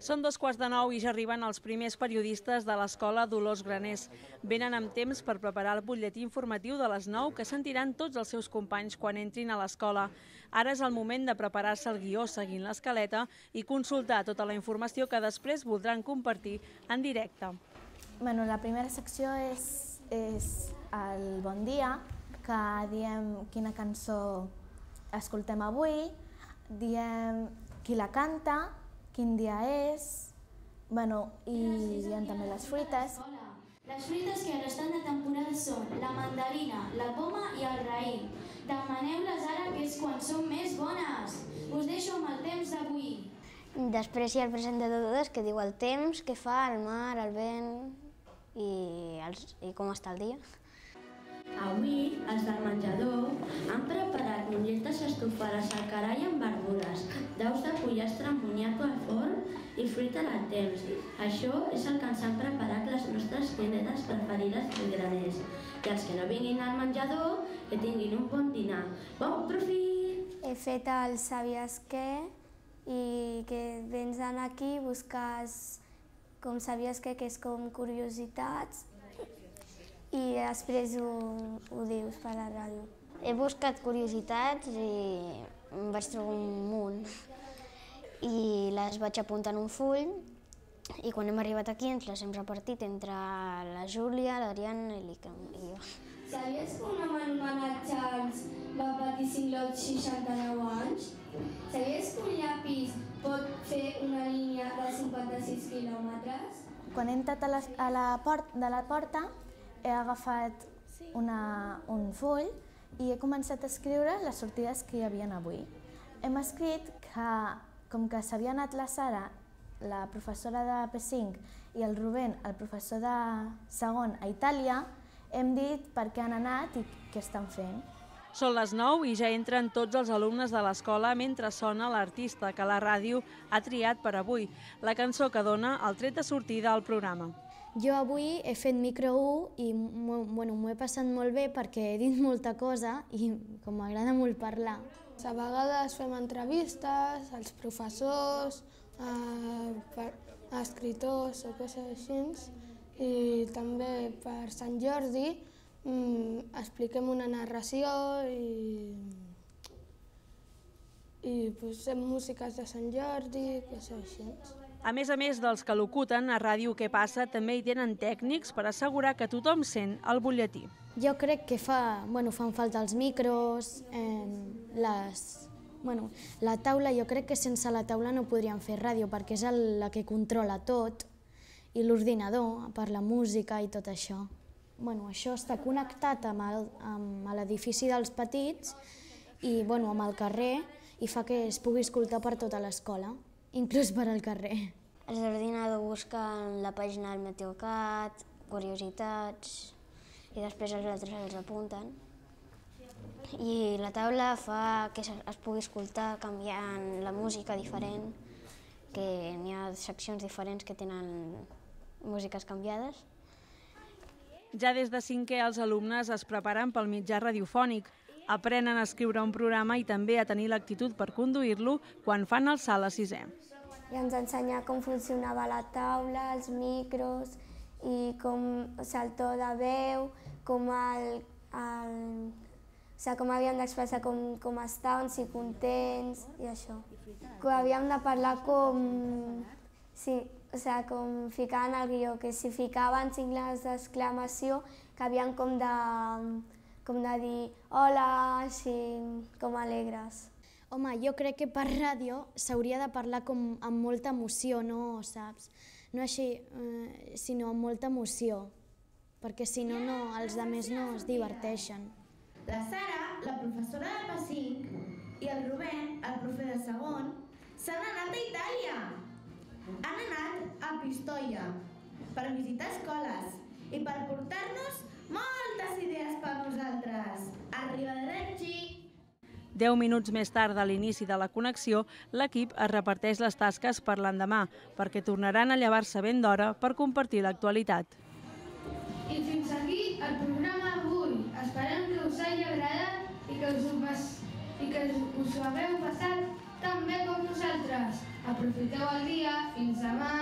Són dos quarts de nou i ja arriben els primers periodistes de l'escola Dolors Graners. Venen amb temps per preparar el butlletí informatiu de les 9 que sentiran tots els seus companys quan entrin a l'escola. Ara és el moment de preparar-se el guió seguint l'escaleta i consultar tota la informació que després voldran compartir en directe. Bueno, la primera secció és, és el Bon dia, que diem quina cançó escoltem avui, diem qui la canta, quin dia és, bueno, i hi ha també les fruites. Hola. Les fruites que ara estan de temporada són la mandarina, la poma i el raïm. Demaneu-les ara que és quan són més bones. Us deixo amb el temps d'avui. Després hi ha el presentador de dos que diu el temps, què fa, el mar, el vent i, els, i com està el dia. Avui, els del menjador han preparat mongetes estofades al carall amb verdures, daus de pollastre embonyat al forn i fruita al temps. Això és el que ens han preparat les nostres clientes preferides de graners. I els que no vinguin al menjador, que tinguin un bon dinar. Bon profit! He fet el Sabies què i que vens aquí busques com sabies què, que és com curiositats i després ho, ho dius per la ràdio. He buscat curiositats i em vaig trobar un munt. I les vaig apuntar en un full i quan hem arribat aquí ens les hem repartit entre la Júlia, l'Adriana i l'Ica i jo. Sabies que un home anomenat Charles va patir cinglot 69 anys? Sabies que un llapis pot fer una línia de 56 quilòmetres? Quan he entrat a la, a la port, de la porta, he agafat una, un full i he començat a escriure les sortides que hi havia avui. Hem escrit que, com que s'havia anat la Sara, la professora de P5, i el Rubén, el professor de segon a Itàlia, hem dit per què han anat i què estan fent. Són les 9 i ja entren tots els alumnes de l'escola mentre sona l'artista que la ràdio ha triat per avui, la cançó que dona el tret de sortida al programa. Jo avui he fet micro 1 i m'ho bueno, he passat molt bé perquè he dit molta cosa i com m'agrada molt parlar. A vegades fem entrevistes als professors, a, a escriptors o coses així i també per Sant Jordi mm, expliquem una narració i, i posem músiques de Sant Jordi, coses així. A més a més dels que locuten, a Ràdio Què passa també hi tenen tècnics per assegurar que tothom sent el butlletí. Jo crec que fa, bueno, fan falta els micros, eh, les, bueno, la taula, jo crec que sense la taula no podríem fer ràdio perquè és el, la que controla tot i l'ordinador per la música i tot això. Bueno, això està connectat amb l'edifici dels petits i bueno, amb el carrer i fa que es pugui escoltar per tota l'escola inclús per al carrer. Els d'ordinador busquen la pàgina del Meteocat, curiositats, i després els altres els apunten. I la taula fa que es pugui escoltar canviant la música diferent, que n'hi ha seccions diferents que tenen músiques canviades. Ja des de cinquè els alumnes es preparen pel mitjà radiofònic. Aprenen a escriure un programa i també a tenir l'actitud per conduir-lo quan fan el salt a sisè. I ens ensenya com funcionava la taula, els micros i com o sigui, el to de veu, com el, el, o sigui, com havíem d'expressar com, com estàvem, si contents i això. Que havíem de parlar com... Sí, o sigui, com ficar en el guió, que si ficaven signes d'exclamació, que havien com de, com de dir hola, així, com alegres. Home, jo crec que per ràdio s'hauria de parlar com amb molta emoció, no, saps? No així, eh, sinó amb molta emoció, perquè si no, no, els més no es diverteixen. La Sara, la professora de P5, i el Rubén, el profe de segon, s'han anat a Itàlia. Han anat a Pistoia per visitar escoles i per portar-nos moltes idees per nosaltres. Arrivederci! Deu minuts més tard de l'inici de la connexió, l'equip es reparteix les tasques per l'endemà, perquè tornaran a llevar-se ben d'hora per compartir l'actualitat. I fins aquí el programa d'avui. Esperem que us hagi agradat i que us, ho pas... i que us ho hagueu passat tan bé com nosaltres. Aprofiteu el dia, fins demà